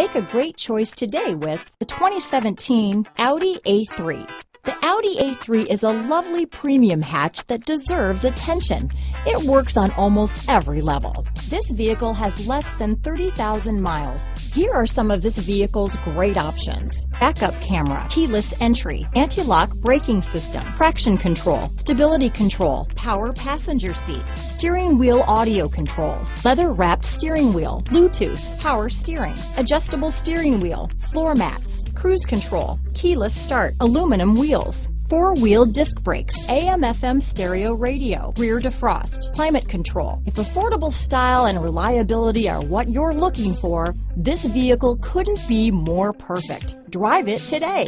Make a great choice today with the 2017 Audi A3. The Audi A3 is a lovely premium hatch that deserves attention. It works on almost every level. This vehicle has less than 30,000 miles. Here are some of this vehicle's great options. Backup camera, keyless entry, anti-lock braking system, traction control, stability control, power passenger seat, steering wheel audio controls, leather wrapped steering wheel, Bluetooth, power steering, adjustable steering wheel, floor mats, cruise control, keyless start, aluminum wheels, four-wheel disc brakes, AM FM stereo radio, rear defrost, climate control. If affordable style and reliability are what you're looking for, this vehicle couldn't be more perfect. Drive it today.